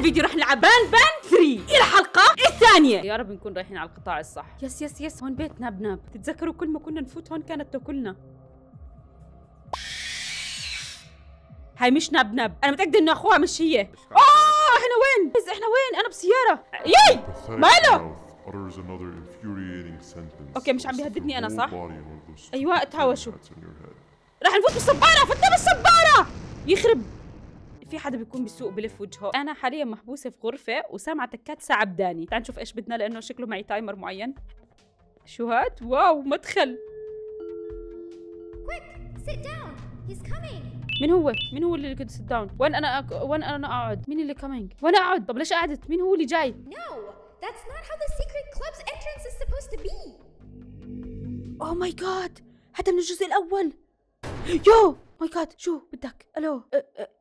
الفيديو رح نلعب بان بان 3 الحلقة الثانية. يا رب نكون رايحين على القطاع الصح. yes yes yes هون بيت ناب ناب تتذكروا كل ما كنا نفوت هون كانت تاكلنا هاي مش ناب ناب. أنا متأكدة إنه أخوها مش هي. آه إحنا وين؟ بس إحنا وين؟ أنا بسيارة. ياي! ماله؟ okay، مش عم بيهددني أنا، whole صح؟ your head. رح نفوت بالصبارة فتنا حدا بيكون بالسوق بلف وجهه. أنا حاليا محبوسة في غرفة وسامعة تكات ساعة بداني. تعال نشوف إيش بدنا لأنه شكله معي timer معين. شو هاد؟ wow مدخل. Quick, sit down. He's coming. مين هو؟ مين هو اللي quick sit down وين أنا أك... وين أنا أقعد؟ مين اللي coming وين أقعد؟ طب ليش قعدت؟ مين هو اللي جاي؟ No, that's not how the secret club's entrance is supposed to be. oh my god هذا من الجزء الأول. يو ماي جاد شو بدك؟ ألو أ- أ-